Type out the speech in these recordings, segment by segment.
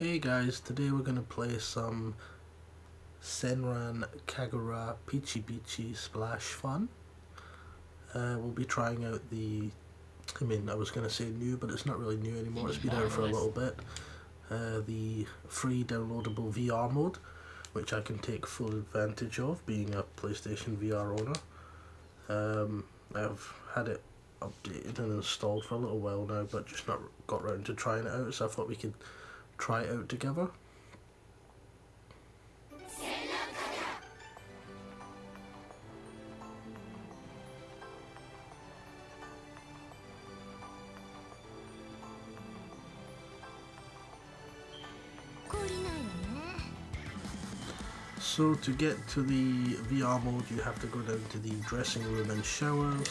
Hey guys, today we're going to play some Senran Kagura Peachy Beachy Splash Fun. Uh, we'll be trying out the, I mean I was going to say new but it's not really new anymore, it's been out for a little bit. Uh, the free downloadable VR mode, which I can take full advantage of being a PlayStation VR owner. Um, I've had it updated and installed for a little while now but just not got around to trying it out so I thought we could try it out together. So to get to the VR mode you have to go down to the dressing room and showers.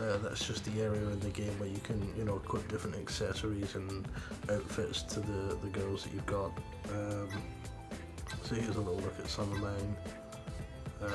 Uh, that's just the area in the game where you can, you know, equip different accessories and outfits to the, the girls that you've got. Um, so here's a little look at some of mine. Uh,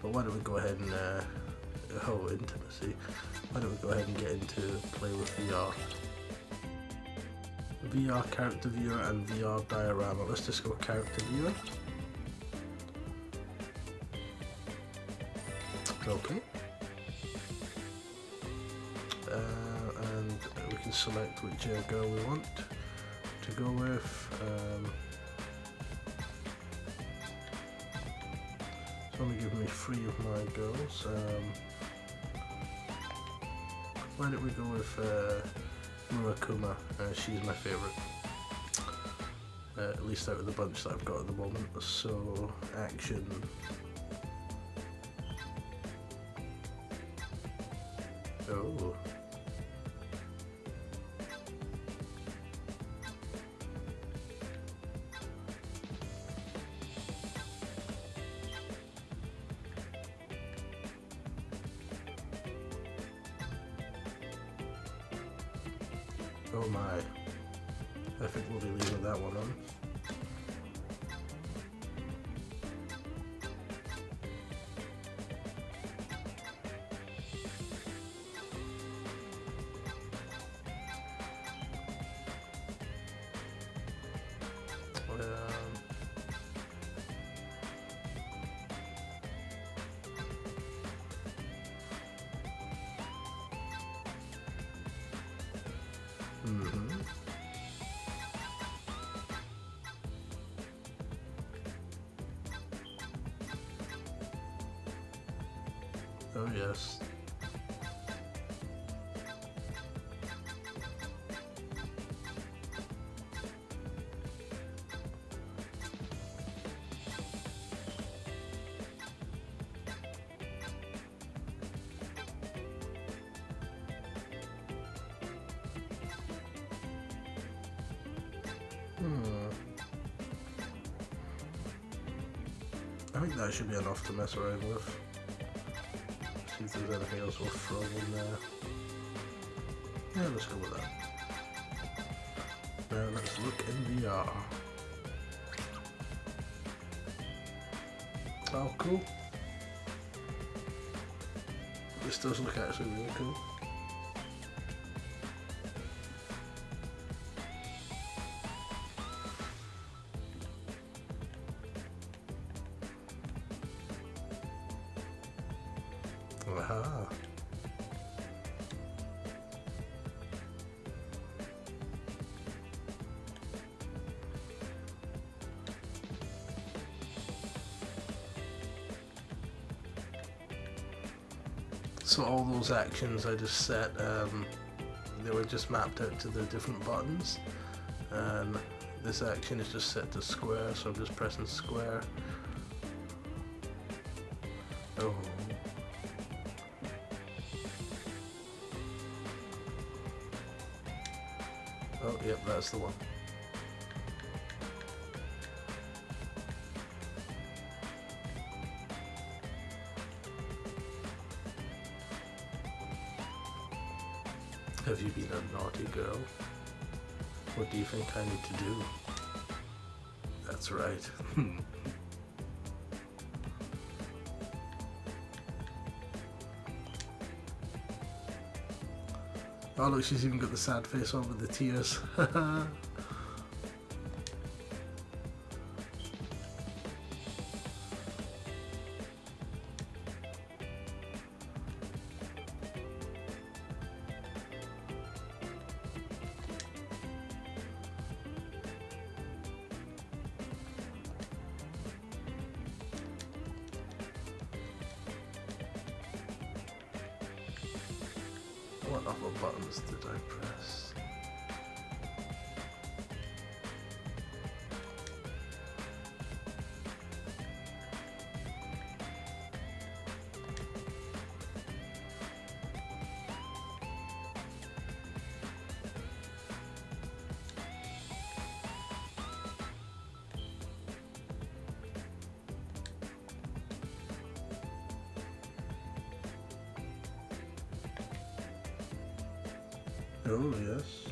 but why don't we go ahead and, uh, oh, intimacy. Why don't we go ahead and get into play with VR. VR character viewer and VR diorama. Let's just go character viewer. Okay. Uh, and we can select which uh, girl we want to go with. Um, it's only giving me three of my girls. Um, why don't we go with uh, Murakumo? Uh, she's my favourite. Uh, at least out of the bunch that I've got at the moment. So, action. Oh Oh yes. Hmm. I think that should be enough to mess around with. See if there's anything else we'll throw in there. Yeah, let's go with that. Now let's look in the VR. Oh, cool. This does look actually really cool. Aha. So all those actions I just set, um, they were just mapped out to the different buttons. And this action is just set to square, so I'm just pressing square. Oh. Yep, that's the one. Have you been a naughty girl? What do you think I need to do? That's right. Hmm. Oh look, she's even got the sad face on with the tears. other buttons did I press? Oh, yes.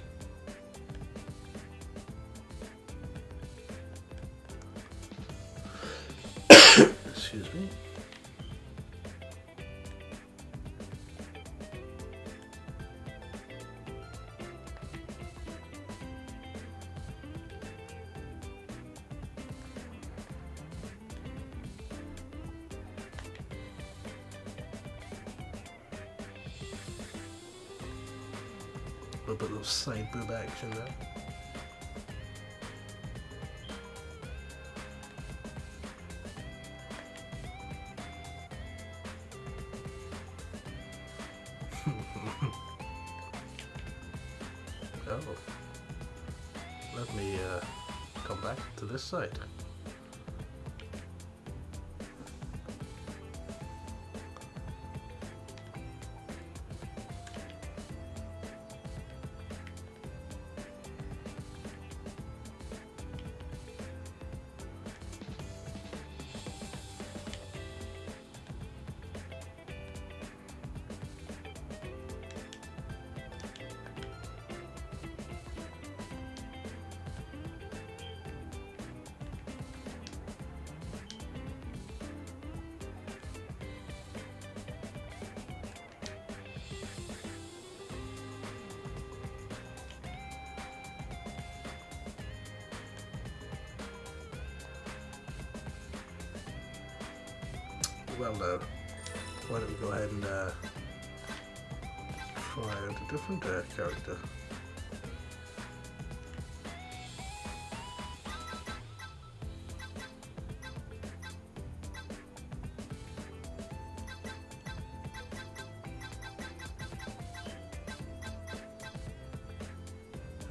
Excuse me. A bit of side boob action there. oh. Let me uh, come back to this side. Well now, why don't we go ahead and uh, try out a different uh, character.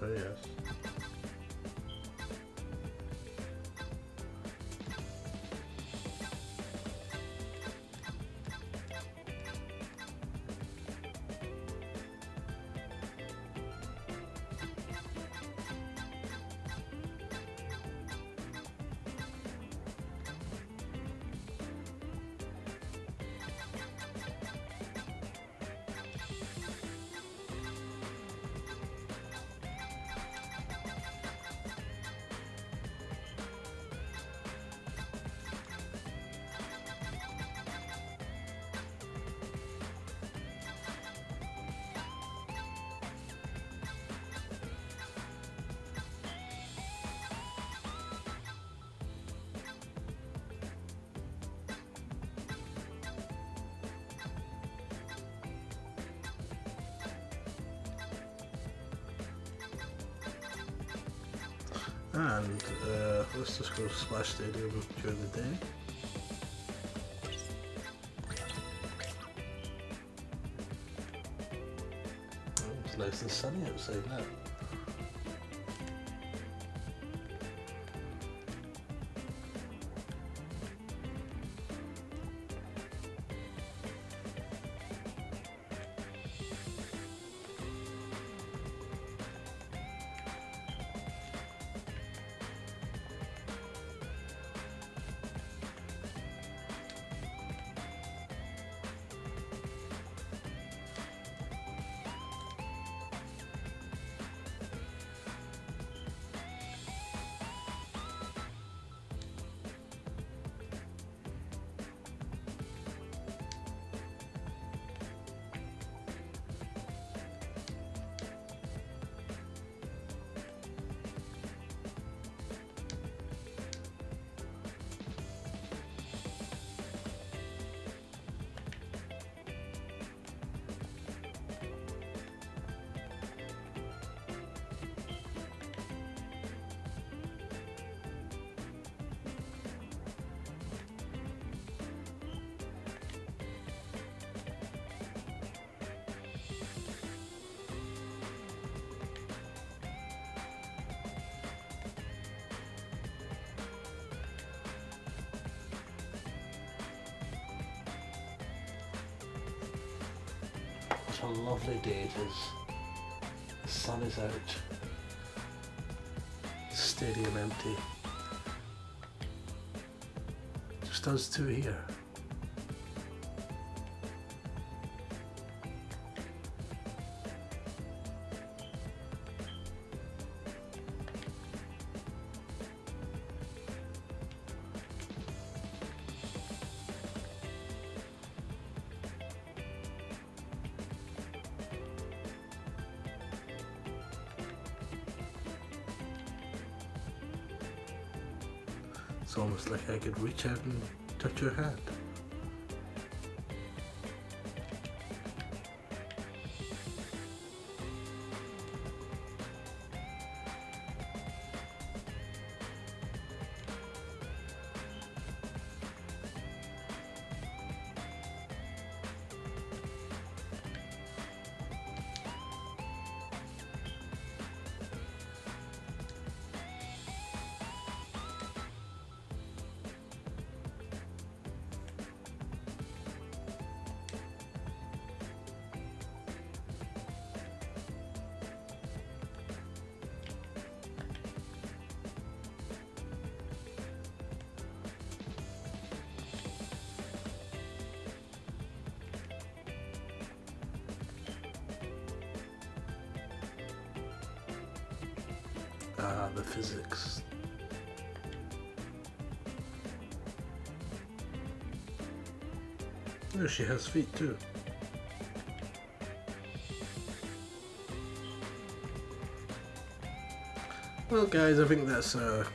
Oh yes. And uh, let's just go Splash Stadium during the day. It's nice and sunny outside now. A lovely day it is. The sun is out. The stadium empty. Just us two here. It's almost like I could reach out and touch your hand. Ah, the physics. Oh, she has feet too. Well guys, I think that's a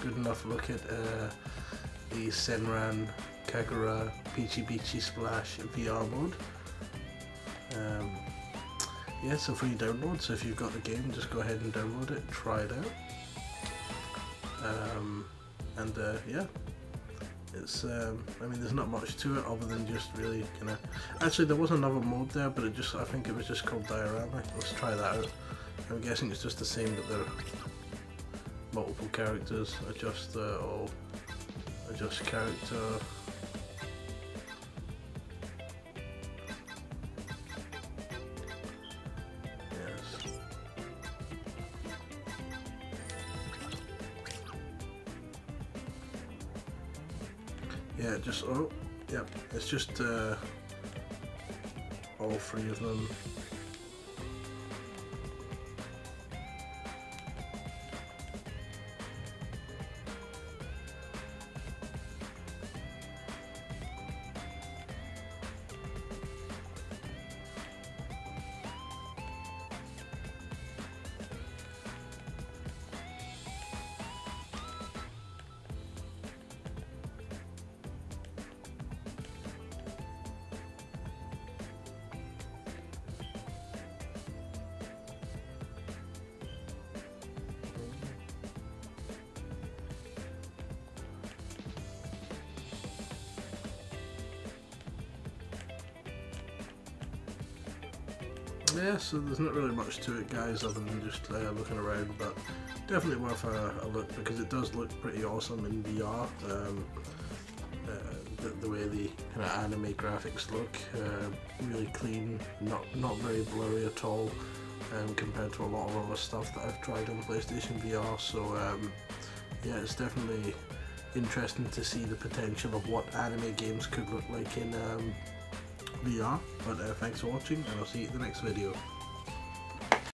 good enough look at uh, the Senran Kagura Peachy Beachy Splash VR mode. Um, yeah, it's a free download, so if you've got the game, just go ahead and download it, try it out. Um, and uh, yeah, it's, um, I mean, there's not much to it other than just really kind of. Actually, there was another mode there, but it just, I think it was just called Diorama. Let's try that out. I'm guessing it's just the same, but they're multiple characters. Adjust uh, all, adjust character. Yeah, just oh, yep. It's just uh, all three of them. Yeah, so there's not really much to it, guys, other than just uh, looking around, but definitely worth a, a, look because it does look pretty awesome in VR. Um, uh, the, the, way the kind of anime graphics look, uh, really clean, not not very blurry at all, um, compared to a lot of other stuff that I've tried on PlayStation VR. So um, yeah, it's definitely interesting to see the potential of what anime games could look like in um, VR. But uh, thanks for watching and I'll see you in the next video.